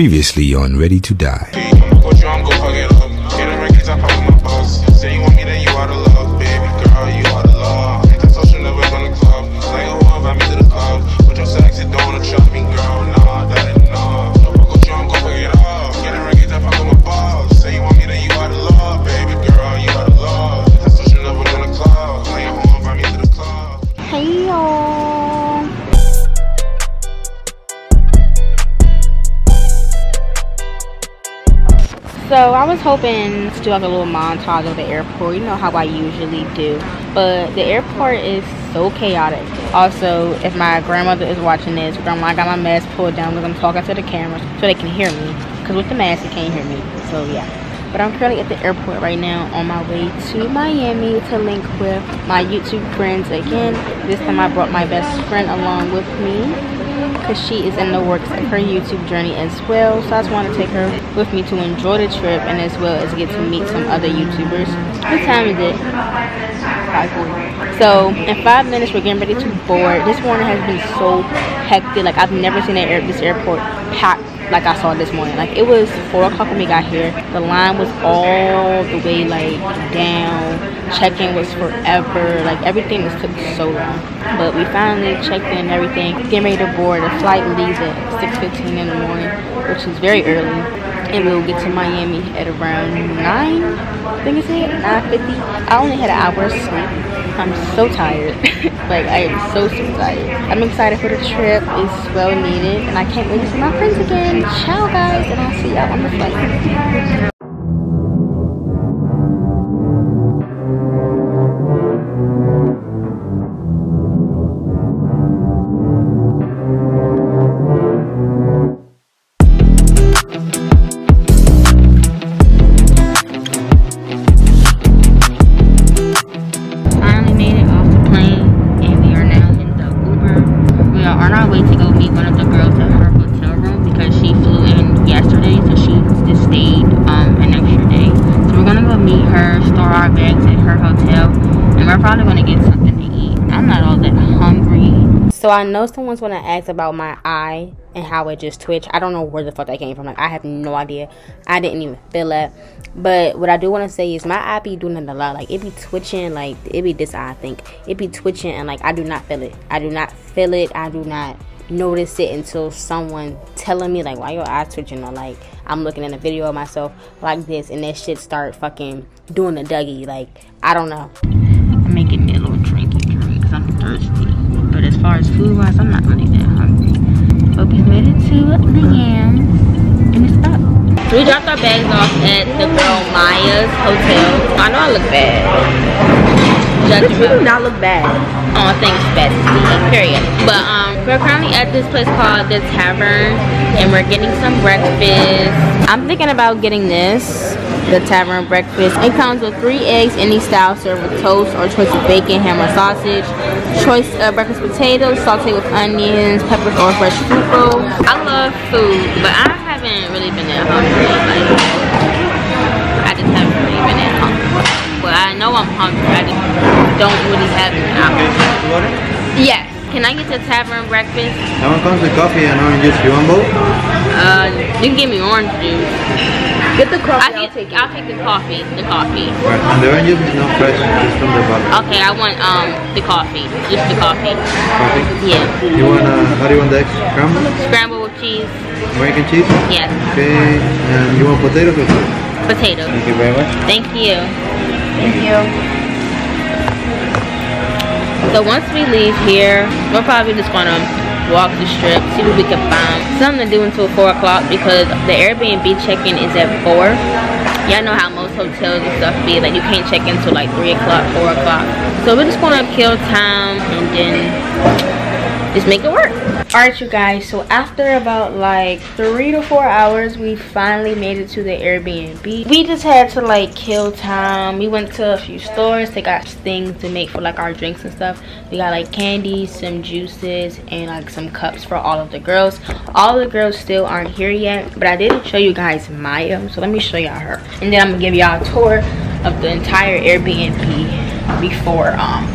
Previously on Ready to Die. Was hoping to do like a little montage of the airport. You know how I usually do, but the airport is so chaotic. Also, if my grandmother is watching this, grandma, I got my mask pulled down because I'm talking to the camera so they can hear me. Because with the mask, they can't hear me. So yeah. But I'm currently at the airport right now on my way to Miami to link with my YouTube friends again. This time I brought my best friend along with me because she is in the works of her YouTube journey as well. So I just want to take her with me to enjoy the trip and as well as get to meet some other YouTubers. What time is it? 5.40. So in five minutes we're getting ready to board. This morning has been so hectic. Like I've never seen an air this airport packed like I saw this morning. Like it was four o'clock when we got here. The line was all the way like down. Check-in was forever. Like everything was took so long. But we finally checked in everything. Getting ready to board. The flight leaves at 6.15 in the morning, which is very early. And we'll get to Miami at around 9, I think it's it, 9.50. I only had an hour's sleep. I'm so tired. like I am so so tired. I'm excited for the trip. It's well needed and I can't wait to see my friends again. Ciao guys and I'll see y'all on the flight. So I know someone's gonna ask about my eye and how it just twitched. I don't know where the fuck that came from. Like I have no idea. I didn't even feel it. But what I do want to say is my eye be doing it a lot. Like it be twitching. Like it be this eye. I think it be twitching and like I do not feel it. I do not feel it. I do not notice it until someone telling me like why your eyes twitching or like I'm looking at a video of myself like this and that shit start fucking doing a Dougie. Like I don't know. I'm making me a little drinky drink because I'm thirsty. Far as food wise, I'm not really that hungry. But we headed to the yams and it's up. We dropped our bags off at the girl Miya's hotel. I know I look bad. Judge me. do not look bad. Oh, thanks, bestie. Period. But um, we're currently at this place called the Tavern, and we're getting some breakfast. I'm thinking about getting this, the Tavern breakfast. It comes with three eggs, any style, served with toast or choice of bacon, ham, or sausage. Choice of breakfast potatoes, sauteed with onions, peppers, or fresh fruit rolls. I love food, but I haven't really been that hungry. Like, I just haven't really been that hungry. But I know I'm hungry. I just don't really have an appetite. Water? Yes. Can I get the tavern breakfast? That one comes with coffee and orange juice. You want both? Uh, you can give me orange juice. Get the coffee. I I'll take I'll take the coffee. The coffee. Right. And the orange juice is not fresh. It's from the bottle. Okay, I want um the coffee. Just the coffee. Coffee? Yeah. You want, uh, how do you want the eggs? Scrambled? Scrambled with cheese. American cheese? Yes. Okay. And you want potatoes or soup? Potatoes. Thank you very much. Thank you. Thank you. So once we leave here, we're probably just gonna walk the strip, see what we can find. Something to do until 4 o'clock because the Airbnb check-in is at 4. Y'all know how most hotels and stuff be, like you can't check in till like 3 o'clock, 4 o'clock. So we're just gonna kill time and then just make it work. Alright you guys, so after about like 3 to 4 hours, we finally made it to the Airbnb. We just had to like kill time. We went to a few stores to got things to make for like our drinks and stuff. We got like candy, some juices, and like some cups for all of the girls. All the girls still aren't here yet, but I didn't show you guys Miya, so let me show y'all her. And then I'm gonna give y'all a tour of the entire Airbnb before um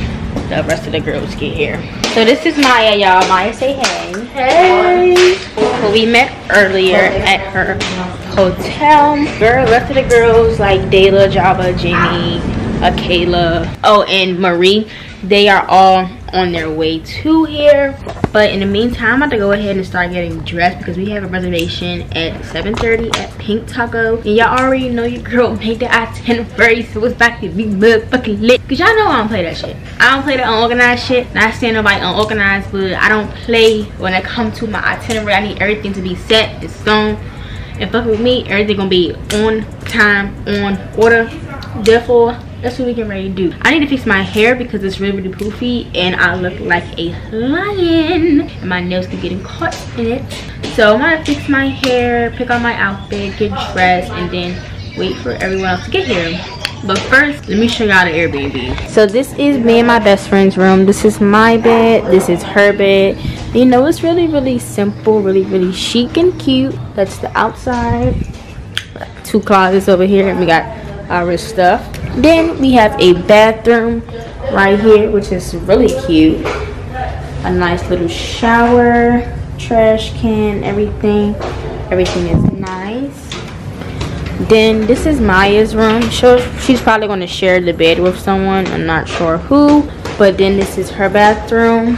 the rest of the girls get here. So this is Miya, y'all. Miya, say hey. Hey. So we met earlier at her hotel. Girl, rest of the girls like Dayla, Java, Jamie, Akaliah, oh, and Marie, they are all on their way to here. But in the meantime i'm about to go ahead and start getting dressed because we have a reservation at 7:30 at pink taco. And y'all already know your girl made the itinerary so it's back to be motherfucking lit. Because y'all know i don't play that shit. I don't play the unorganized shit. Not saying nobody unorganized but i don't play when it comes to my itinerary. I need everything to be set it's stone and fuck with me everything gonna be on time on order. Therefore that's what we getting ready to do. I need to fix my hair because it's really really poofy and i look like a lion. And my nails keep getting caught in it. So i'm gonna fix my hair pick out my outfit get dressed and then wait for everyone else to get here. But first let me show y'all the airbnb so this is me and my best friend's room. This is my bed. This is her bed. You know it's really really simple really really chic and cute. That's the outside. Two closets over here. And we got our stuff then we have a bathroom right here which is really cute. A nice little shower trash can everything. Everything is nice. Then this is miya's room. She's probably going to share the bed with someone. I'm not sure who but then this is her bathroom.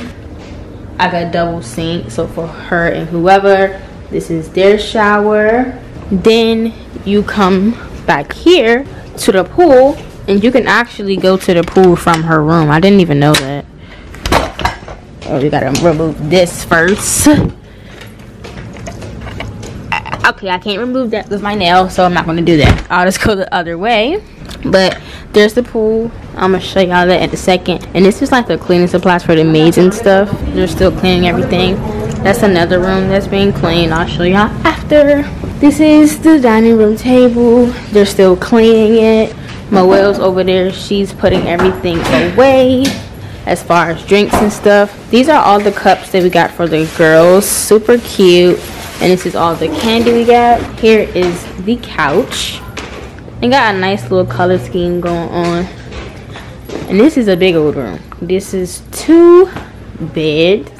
I got double sink so for her and whoever this is their shower. Then you come back here to the pool and you can actually go to the pool from her room. I didn't even know that. Oh we gotta remove this first. Okay i can't remove that with my nail so i'm not gonna do that. I'll just go the other way. But there's the pool. I'm gonna show y'all that in a second. And this is like the cleaning supplies for the maids and stuff. They're still cleaning everything. That's another room that's being cleaned. I'll show y'all after this is the dining room table. They're still cleaning it. Moelle's over there. She's putting everything away as far as drinks and stuff. These are all the cups that we got for the girls. Super cute. And this is all the candy we got. Here is the couch. And got a nice little color scheme going on. And this is a big old room. This is two beds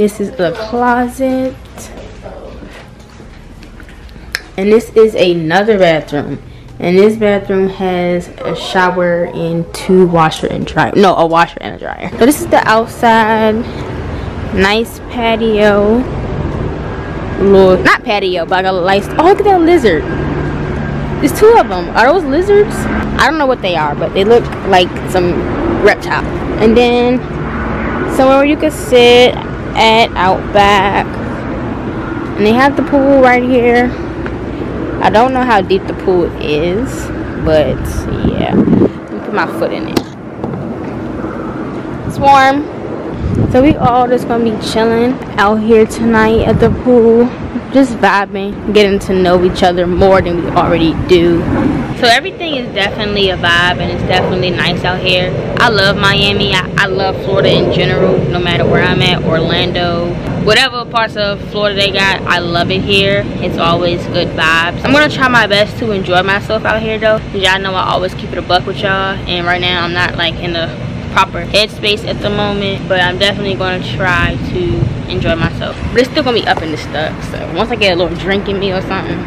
this is the closet. And this is another bathroom. And this bathroom has a shower and two washer and dryer. No a washer and a dryer. So this is the outside. Nice patio. Not patio but I got oh look at that lizard. There's two of them are those lizards? I don't know what they are but they look like some reptile. And then somewhere where you could sit at out back and they have the pool right here I don't know how deep the pool is, but yeah. Let me put my foot in it. It's warm. So we all just gonna be chilling out here tonight at the pool. Just vibing, getting to know each other more than we already do. So everything is definitely a vibe and it's definitely nice out here. I love Miami. I, I love Florida in general, no matter where I'm at, Orlando, whatever parts of Florida they got, I love it here. It's always good vibes. I'm gonna try my best to enjoy myself out here though. Y'all know I always keep it a buck with y'all. And right now I'm not like in the proper headspace at the moment. But I'm definitely gonna try to enjoy myself. But it's still gonna be up in the stuff. So once I get a little drink in me or something,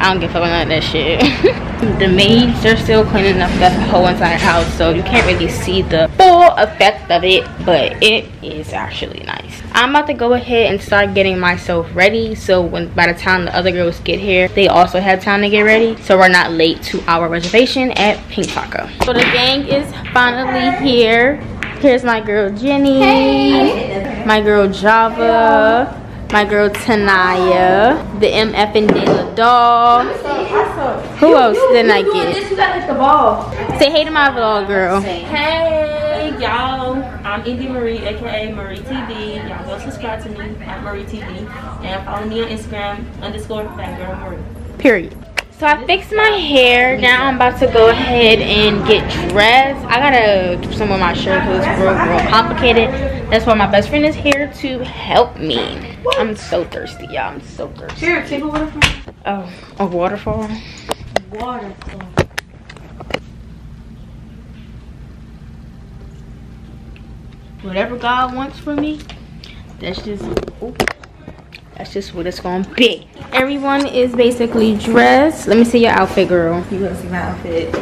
I don't give a fuck about that shit. the maids are still cleaning up the whole entire house, so you can't really see the full effect of it, but it is actually nice. I'm about to go ahead and start getting myself ready, so when by the time the other girls get here, they also have time to get ready, so we're not late to our reservation at Pink Taco. So the gang is finally here. Here's my girl Jehnie, hey. my girl Java, my girl Taniya, the MF and Dayla doll. Who else didn't I get? the ball. Say hey to my vlog, girl. Hey, y'all. I'm Indy Marie, aka Marie TV. Y'all go subscribe to me at Marie TV and follow me on Instagram underscore Fat Girl Marie. Period. So I fixed my hair. Now I'm about to go ahead and get dressed. I gotta do some of my shirt because it's real, real complicated. That's why my best friend is here to help me. I'm so thirsty, y'all. I'm so thirsty. Here, take a waterfall. Oh, a waterfall? Waterfall. whatever God wants for me, that's just, oops, that's just what it's gonna be. Everyone is basically dressed. Let me see your outfit, girl. You want to see my outfit?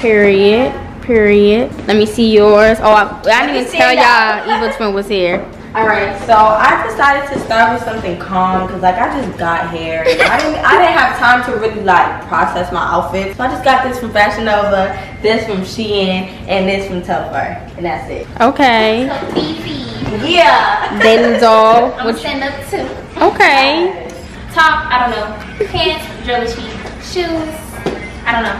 Period. Period. Let me see yours. Oh, I, I didn't even tell y'all Eva's twin was here. Alright, so I decided to start with something calm because like I just got here. I didn't I didn't have time to really like process my outfit. So I just got this from Fashion Nova, this from Shein, and this from Telfar. And that's it. Okay. Yeah. Dayla doll. I'm What stand up too. Okay. Top, I don't know. Pants, driller sheet, shoes, I don't know.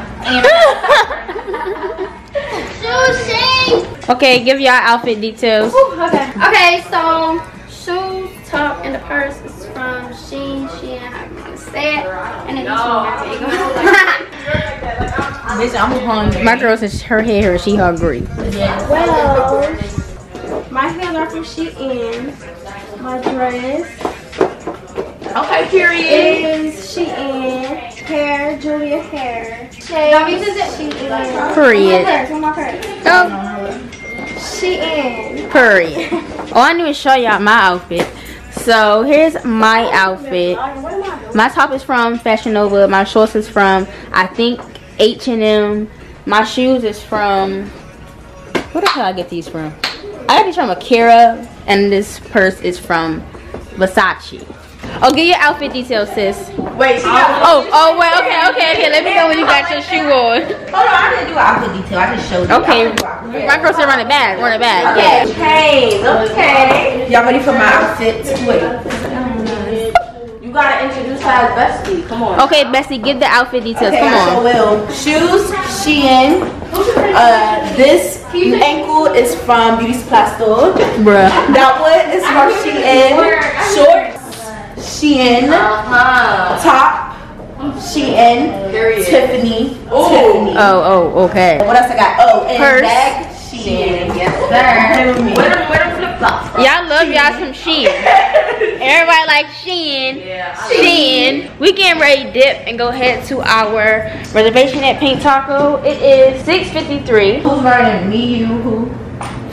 And shoes, shades. Okay, give y'all outfit details. Okay. Okay, so shoes, top, and the purse is from Sheen. Shein, how you want to say it. And then this one, there you go. Bitch, I'm hungry. My girl says her hair, she hungry. Yeah. Well, my heels are. My dress Okay, period. is Shein. Hair, Julia hair. Shades, Shein. Period. Where's my purse? Oh, period. Oh, I didn't even show y'all my outfit. So here's my outfit. My top is from Fashion Nova. My shorts is from I think H&M. My shoes is from where the hell I get these from? I got these from Akira, and this purse is from Versace. Oh, give your outfit details, sis. Wait, she got Oh, oh, wait, okay, okay, okay. Let me know when you got your shoe on. Hold on, I didn't do outfit detail. I just showed you. Okay, I didn't do outfit. my girl said run it back, run it back. Yeah. Okay, okay. Y'all ready for my outfit? Wait. You gotta introduce her as Bestie. Come on. Okay, Bessie, give the outfit details. Okay, Come I sure on. will. Shoes, Shein. Uh, this ankle is from Beauty Supply Store. Bruh. That one is from Shein. Shorts, Shein. Top, Shein. Tiffany. Tiffany. Oh, oh, okay. What else I got? Oh, and Purse. bag, Shein. Yes, sir. Where them, where them flip flops from? Y'all love y'all some Shein. Everybody like Shein. Shein. We getting ready to dip and go head to our reservation at Pink Taco. It is 6.53. Who's running? Me, you, who?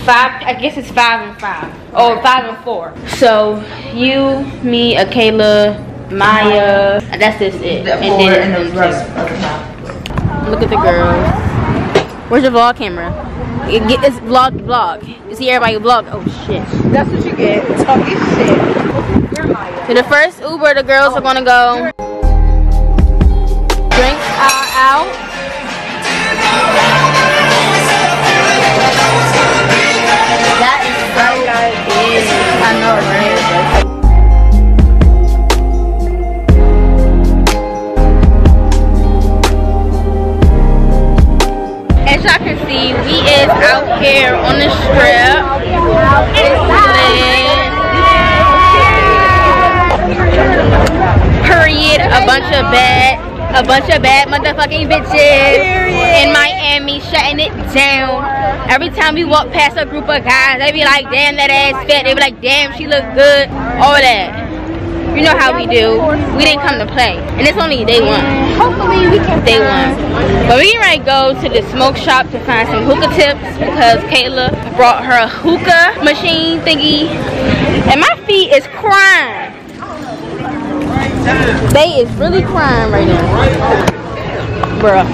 Five, I guess it's five and five. Oh, five and four. So, you, me, Akaliah, Miya, and that's just it. The And then and the rest of the. Look at the girls. Where's your vlog camera? It get, it's vlog, vlog. You see everybody vlog. Oh shit. That's what you get. Talking shit. To the first Uber, the girls are gonna go. Every we walk past a group of guys, they be like, damn, that ass fat. They be like, damn, she look good. All that. You know how we do. We didn't come to play. And it's only day one. Hopefully we can day one. But we ready to go to the smoke shop to find some hookah tips because Kayla brought her hookah machine thingy. And my feet is crying. They is really crying right now. Bruh.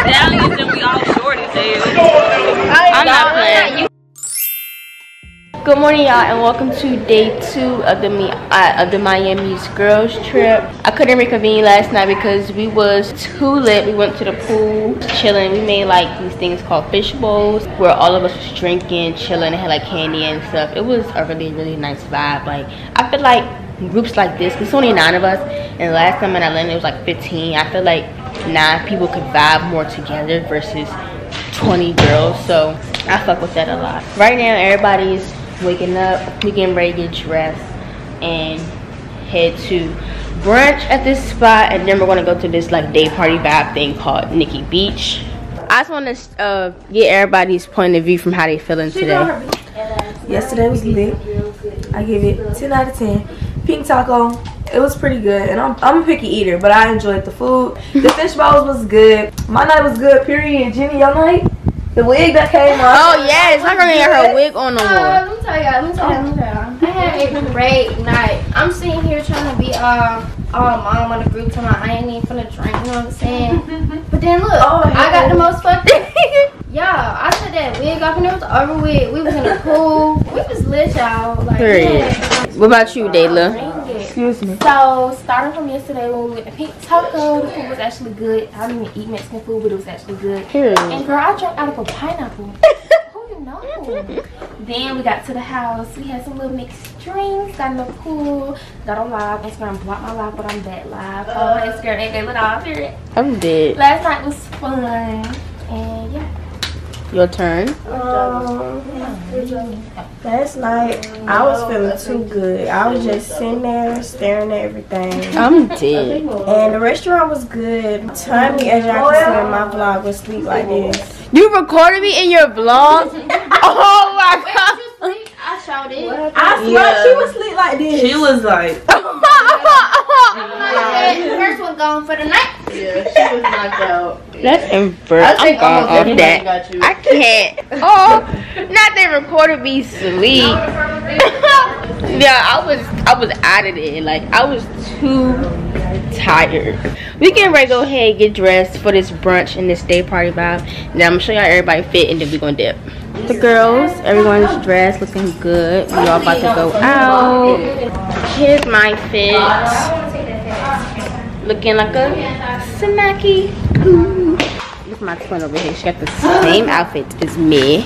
Stallions and we all shorties, I'm not playing. Good morning, y'all, and welcome to day two of the uh, of the Miami's girls trip. I couldn't reconvene last night because we was too lit. We went to the pool, chilling. We made like these things called fish bowls, where all of us was drinking, chilling, and had like candy and stuff. It was a really, really nice vibe. Like I feel like groups like this, it's only nine of us, and last time in Atlanta it was like 15. I feel like nine people could vibe more together versus 20 girls so i fuck with that a lot right now everybody's waking up we getting ready to get dressed and head to brunch at this spot and then we're gonna go to this like day party vibe thing called nikki beach i just want to uh, get everybody's point of view from how they feeling today Yesterday was lit. I give it 10 out of 10. Pink taco, it was pretty good. And I'm, I'm a picky eater, but I enjoyed the food. The fish balls was good. My night was good, period. Jehnie, your night? The wig that came off. Oh yes, I can hear her wig on no Uh, more. let me tell y'all, let me tell y'all, let me tell y'all. I had a great night. I'm sitting here trying to be uh, all mom on the group to my I ain't even finna drink, you know what I'm saying? But then look, Oh, I got the most fucked up. Y'all, I took that wig off and it was over with. We was in the pool. We was lit, y'all. Like, Period. yeah. What about you, Dayla? Bring. Excuse me. So, starting from yesterday when we went to Pink Taco, the food was actually good. I didn't even eat Mexican food, but it was actually good. Period. And girl, I drank out of a pineapple. Who you know? then we got to the house. We had some little mixed drinks. Got in the pool. Got on live. Instagram blocked my live, but I'm back live. Follow my Instagram and they off here. I'm dead. Last night was fun. And yeah. Your turn. Um, last night I was feeling too good. I was just sitting there staring at everything. I'm dead. And the restaurant was good. Tommy, as y'all can see in my vlog, would sleep like this. You recorded me in your vlog? oh my god. I showed it. I swear she would sleep like this. She was like, The first one gone for the night. Yeah, she was knocked out. That's invert. I I'm think gone almost off that. I can't. Oh, not they recorded me sleep. yeah, I was I was out of it. Like I was too tired. We can ready go ahead and get dressed for this brunch and this day party vibe. Now I'm gonna show y'all everybody fit and then we gonna dip. The girls, everyone's dressed, looking good. We all about to go out. Here's my fit. Looking like a snacky. Ooh. Look at my twin over here. She got the same outfit as me.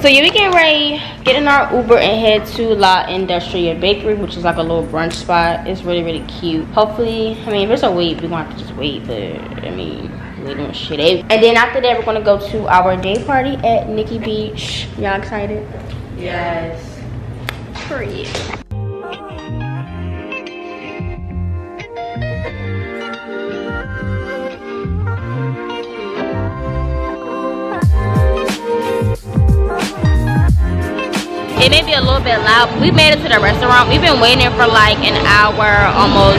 So yeah, we get ready, get in our Uber and head to La Industria Bakery, which is like a little brunch spot. It's really, really cute. Hopefully, I mean, if there's a wait, we're gonna have to just wait, but I mean, we doing shit. And then after that, we're gonna go to our day party at Nikki Beach. Y'all excited? Yes. Period. It may be a little bit loud. We made it to the restaurant. We've been waiting for like an hour, almost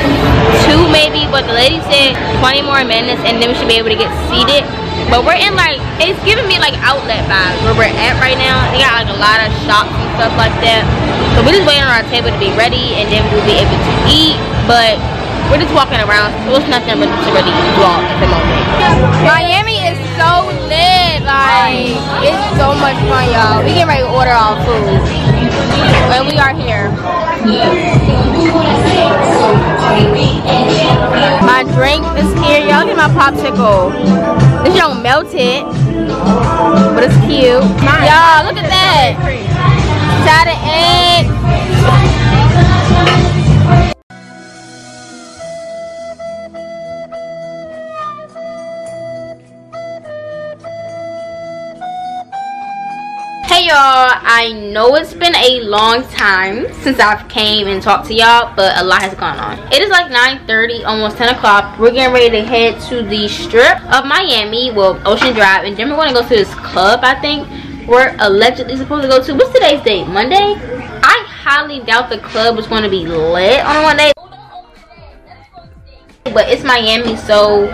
two maybe, but the lady said 20 more minutes and then we should be able to get seated. But we're in like, it's giving me like outlet vibes where we're at right now. They got like a lot of shops and stuff like that. So we're just waiting on our table to be ready and then we'll be able to eat. But we're just walking around. So it's nothing really to really vlog at the moment. Like, it's so much fun, y'all. We get ready to order our food. And we are here. My drink is here. Y'all get my popsicle. This don't melt it. But it's cute. Y'all, look at that. Side of egg. Y'all, I know it's been a long time since I've came and talked to y'all, but a lot has gone on. It is like 9.30, almost 10 o'clock. We're getting ready to head to the strip of Miami, well, Ocean Drive, and then we're gonna go to this club, I think, we're allegedly supposed to go to. What's today's date? Monday? I highly doubt the club is gonna be lit on Monday. But it's Miami, so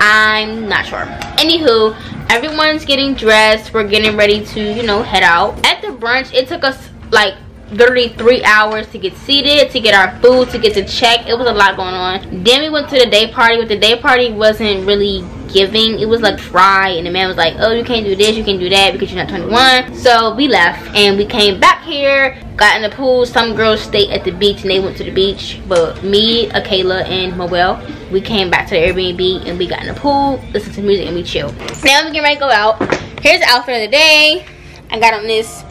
I'm not sure. Anywho, everyone's getting dressed. We're getting ready to, you know, head out. At the brunch, it took us like literally three hours to get seated, to get our food, to get to check. It was a lot going on. Then we went to the day party, but the day party wasn't really giving. It was like dry, and the man was like, oh, you can't do this, you can't do that because you're not 21. So we left, and we came back here, got in the pool. Some girls stayed at the beach, and they went to the beach. But me, Akaliah, and Moelle, we came back to the Airbnb, and we got in the pool, listened to music, and we chilled. Now we get ready to go out. Here's the outfit of the day. I got on this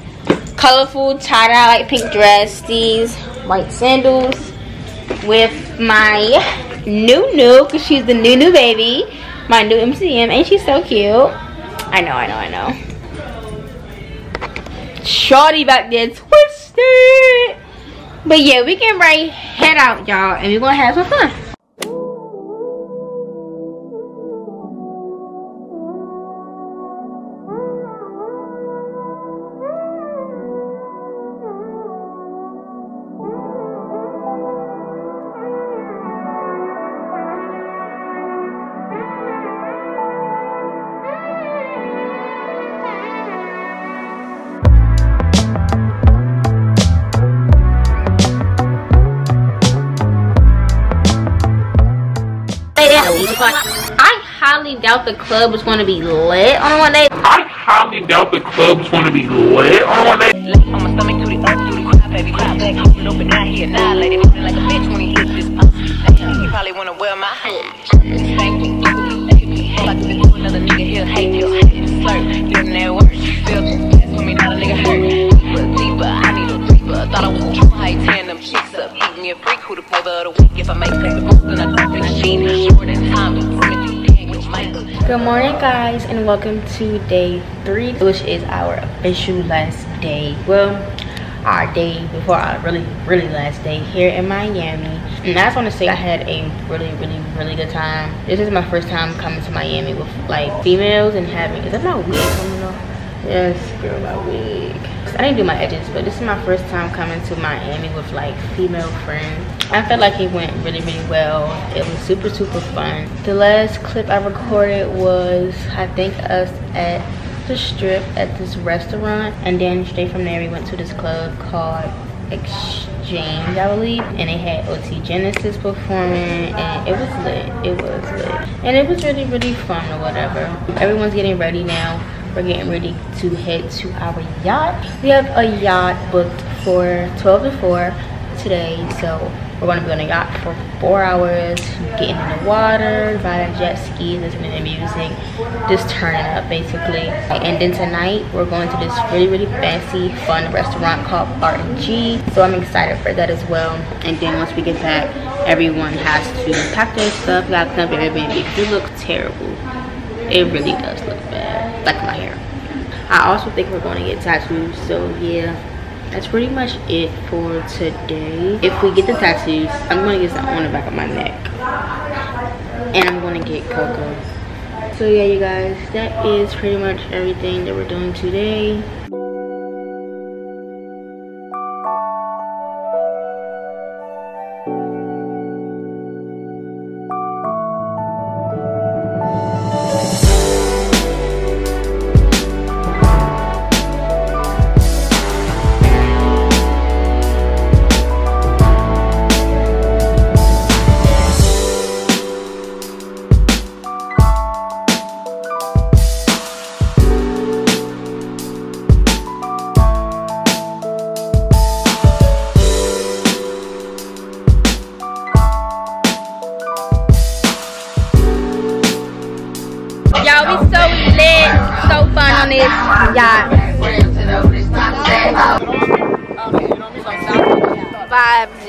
colorful tie-dye like pink dress, these white sandals with my new new because she's the new new baby, my new MCM, and she's so cute. I know, I know, I know. Shorty back there twisted. But yeah, we can right head out, y'all, and we're gonna have some fun. Doubt the club was going to be lit on one day. I highly doubt the club's going to be lit on one day. On my stomach to the earth, to the crowd, baby, clap back, hold it open, now he annihilated, feeling like a bitch when he hit this pussy. Damn, he probably wanna wear my hood. Thank me, like to do another nigga, he'll hate you, hate you, slurp, getting that work, feel that's for me, not a nigga hurt. Deeper, deeper, I need a reaper, thought I was true high ten, them chicks up, eat me a freak, who the flavor of the week, if I make paper moves, then I drop in the sheet, short in time, Good morning, guys, and welcome to day three, which is our official last day. Well, our day before our really, really last day here in Miami. And I just want to say I had a really, really, really good time. This is my first time coming to Miami with like females and having. Is that my wig coming off? Yes, girl, my wig. I didn't do my edges, but this is my first time coming to Miami with like female friends. I felt like it went really, really well. It was super, super fun. The last clip I recorded was, I think, us at the strip at this restaurant. And then straight from there, we went to this club called Exchange, I believe. And they had OT Genasis performing. And it was lit. It was lit. And it was really, really fun or whatever. Everyone's getting ready now we're getting ready to head to our yacht we have a yacht booked for 12 to 4 today. So we're going to be on a yacht for four hours getting in the water riding jet skis listening to music just turning up basically. And then tonight we're going to this really really fancy fun restaurant called art g. So i'm excited for that as well. And then once we get back everyone has to pack their stuff got to come to airbnb it looks terrible. It really does look bad. Like my hair. I also think we're going to get tattoos so yeah that's pretty much it for today. If we get the tattoos i'm to get that on the back of my neck. And i'm to get coco so yeah you guys that is pretty much everything that we're doing today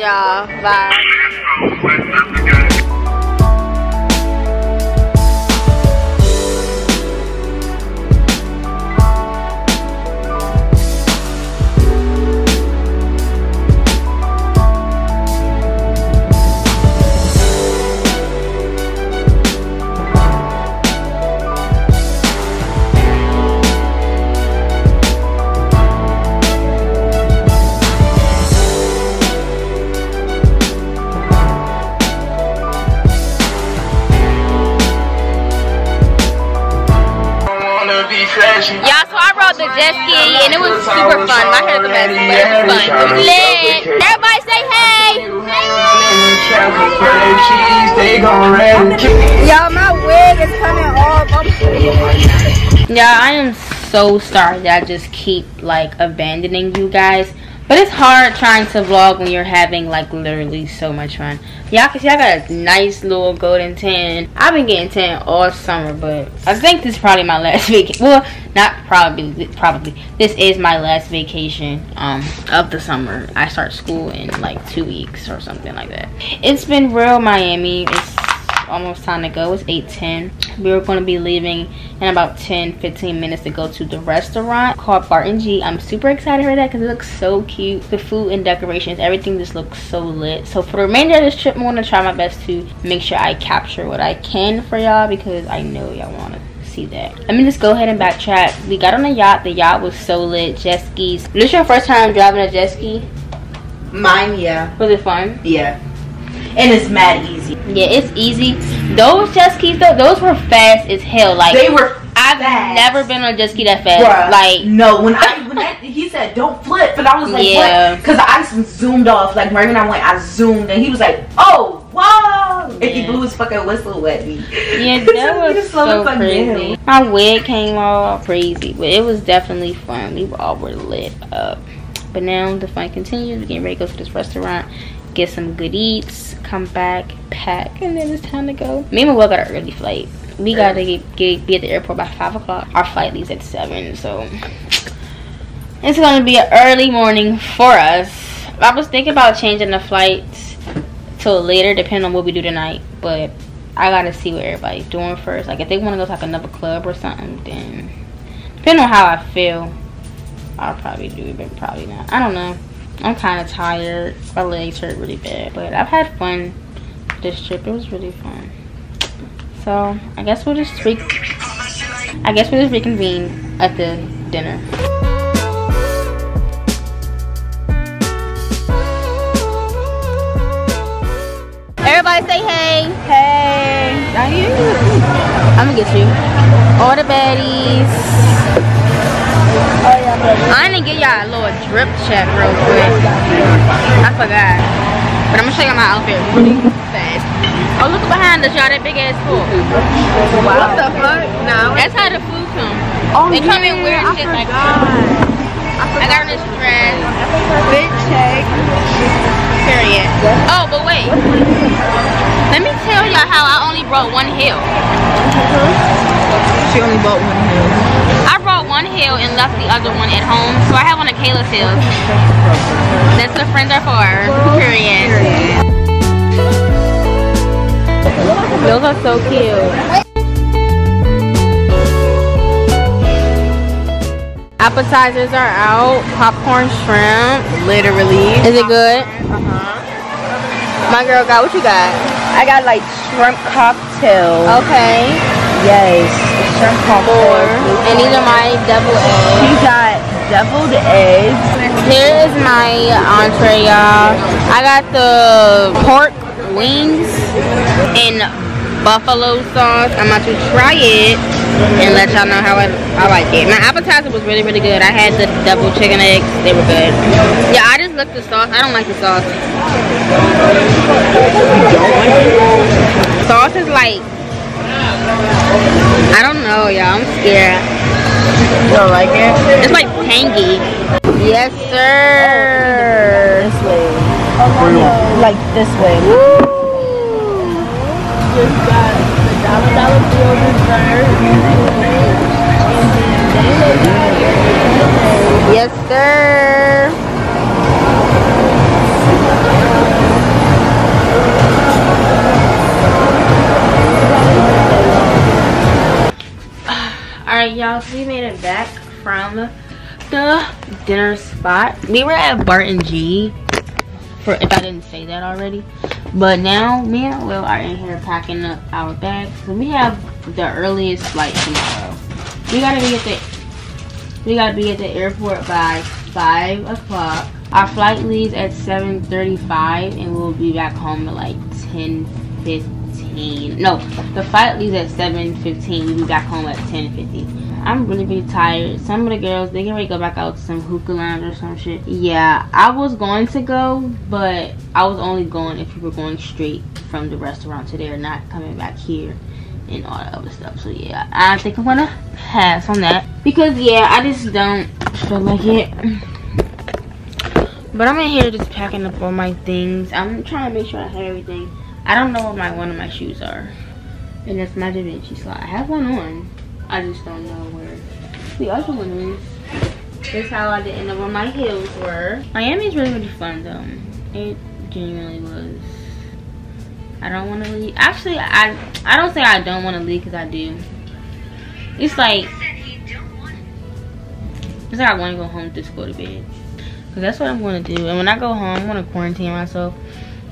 Vibes, y'all, vibes. And it was super fun. My hair's a mess, but it was fun. It was lit. Everybody say hey. Y'all, my wig is coming off. Yeah, I am so sorry that I just keep like abandoning you guys. But it's hard trying to vlog when you're having like literally so much fun. Y'all can see I got a nice little golden tan. I've been getting tan all summer, but I think this is probably my last vacation. Well, not probably, probably. This is my last vacation um, of the summer. I start school in like two weeks or something like that. It's been real Miami. It's almost time to go. It's 8:10. we were going to be leaving in about 10 15 minutes to go to the restaurant called barton g. I'm super excited for that because it looks so cute. The food and decorations everything just looks so lit. So for the remainder of this trip i'm going to try my best to make sure i capture what i can for y'all because i know y'all want to see that. Let me just go ahead and backtrack. We got on a yacht. The yacht was so lit. Jet skis. This your first time driving a jet ski? Mine, yeah. was it fun? Yeah. And it's mad easy. yeah it's easy those jet skis though those were fast as hell like They were I've fast. never been on a jet ski that fast. Bruh, Like, no, when I when that, he said don't flip, and I was like, Yeah. what? Because I zoomed off. Like and I went, I zoomed, and he was like, oh, whoa. If he blew his fucking whistle at me. Yeah, that was so crazy. My wig came all crazy, but it was definitely fun. We all were lit up. But now the fun continues. We're getting ready to go to this restaurant, get some good eats, come back, pack, and then it's time to go. Me and my Will got an early flight. We gotta get, get, be at the airport by five o'clock. Our flight leaves at seven, so it's gonna be an early morning for us. I was thinking about changing the flights till later, depending on what we do tonight. But I gotta see what everybody's doing first. Like if they want to go to like another club or something, then depending on how I feel, I'll probably do it, but probably not. I don't know. I'm kind of tired. My legs hurt really bad, but I've had fun this trip. It was really fun. So I guess we'll just re I guess we'll just reconvene at the dinner. Everybody say hey. Hey. I'm gonna get you. All the baddies. Yeah, I didn't give y'all a little drip check real quick. I forgot. But I'm gonna show you my outfit really fast. Oh, look behind us, y'all. That big ass food. What the fuck? No. That's how the food come. Oh, they come in weird I shit like forgot. I got this dress. Fit check. Period. Oh, but wait. Let me tell y'all how I only brought one heel. She only bought one hill. Left the other one at home. So I have one of Kayla's heels. That's what friends are for. Period. Those are so cute. Appetizers are out. Popcorn shrimp. Literally. Is it good? Uh-huh. My girl got what you got? I got like shrimp cocktail. Okay. Yes. Shrimp. And these are my double She got deviled eggs. Here is my entree, y'all. I got the pork wings in buffalo sauce. I'm about to try it and let y'all know how I, I like it. My appetizer was really, really good. I had the double chicken eggs. They were good. Yeah, I just looked the sauce. I don't like the sauce. Sauce is like, I don't know, y'all. I'm scared. You don't like it? It's like tangy. Yes, sir. This way. Like this way. Just got the dollar dollar bill dessert. Yes, sir. Alright, y'all, we made it back from the dinner spot. We were at Barton G, for if I didn't say that already. But now, me and Will are in here packing up our bags. So we have the earliest flight tomorrow. We gotta be at the we gotta be at the airport by five o'clock. Our flight leaves at 7:35, and we'll be back home at like 10:15. No, the flight leaves at 7:15. We'll be back home at 10:50. I'm really, really tired. Some of the girls they can ready go back out to some hookah lounge or some shit. Yeah, I was going to go, but I was only going if you were going straight from the restaurant to there, not coming back here and all that other stuff. So yeah, I think I'm gonna pass on that because yeah, I just don't feel like it. But I'm in here just packing up all my things. I'm trying to make sure I have everything. I don't know where my one of my shoes are, and that's my Da Vinci slide. I have one on. I just don't know where the other one is. That's how I didn't know where my heels were. Miami's really really fun though. It genuinely was. I don't want to leave. Actually, I I don't say I don't want to leave because I do. It's like it's like I want to go home to go to bed. Cause that's what I'm going to do. And when I go home, I'm going to quarantine myself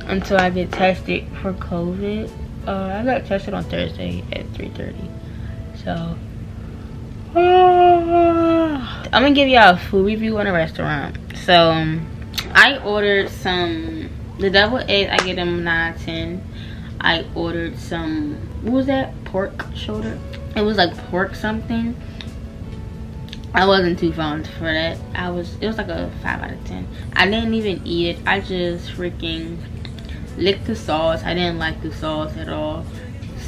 until I get tested for COVID. Uh, I got tested on Thursday at 3:30. So I'm gonna give y'all a food review on a restaurant. So um, I ordered some the double eggs. I get them 9 10. I ordered some what was that pork shoulder? It was like pork something. I wasn't too fond for that. I was it was like a five out of ten. I didn't even eat it. I just freaking licked the sauce. I didn't like the sauce at all.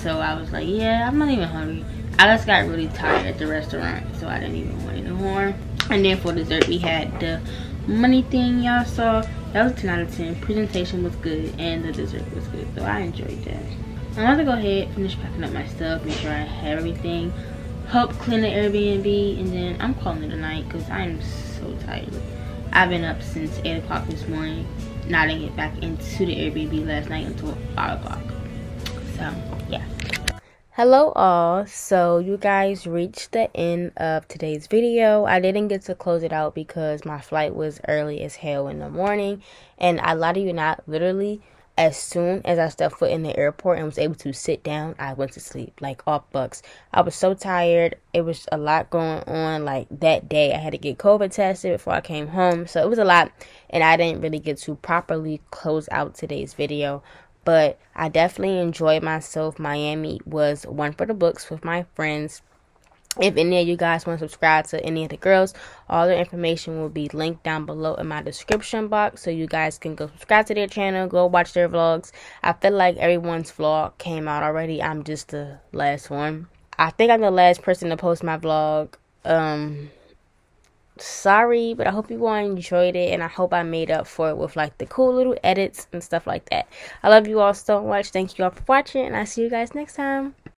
So I was like, yeah, I'm not even hungry. I just got really tired at the restaurant, so I didn't even want any more. And then for dessert, we had the money thing y'all saw. That was 10 out of 10. Presentation was good, and the dessert was good, so I enjoyed that. I'm about to go ahead, finish packing up my stuff, make sure I have everything. Help clean the Airbnb, and then I'm calling it a night because I'm so tired. I've been up since 8 o'clock this morning. And I didn't get back into the Airbnb last night until 5 o'clock. So, yeah. Hello all. So you guys reached the end of today's video. I didn't get to close it out because my flight was early as hell in the morning. And I lie to you not, literally as soon as I stepped foot in the airport and was able to sit down, I went to sleep like off bucks. I was so tired. It was a lot going on. Like that day, I had to get COVID tested before I came home, so it was a lot, and I didn't really get to properly close out today's video. But I definitely enjoyed myself. Miami was one for the books with my friends if any of you guys want to subscribe to any of the girls all their information will be linked down below in my description box so you guys can go subscribe to their channel go watch their vlogs. I feel like everyone's vlog came out already. I'm just the last one. I think i'm the last person to post my vlog. Um sorry but i hope you all enjoyed it and i hope i made up for it with like the cool little edits and stuff like that. I love you all so much. Thank you all for watching and i'll see you guys next time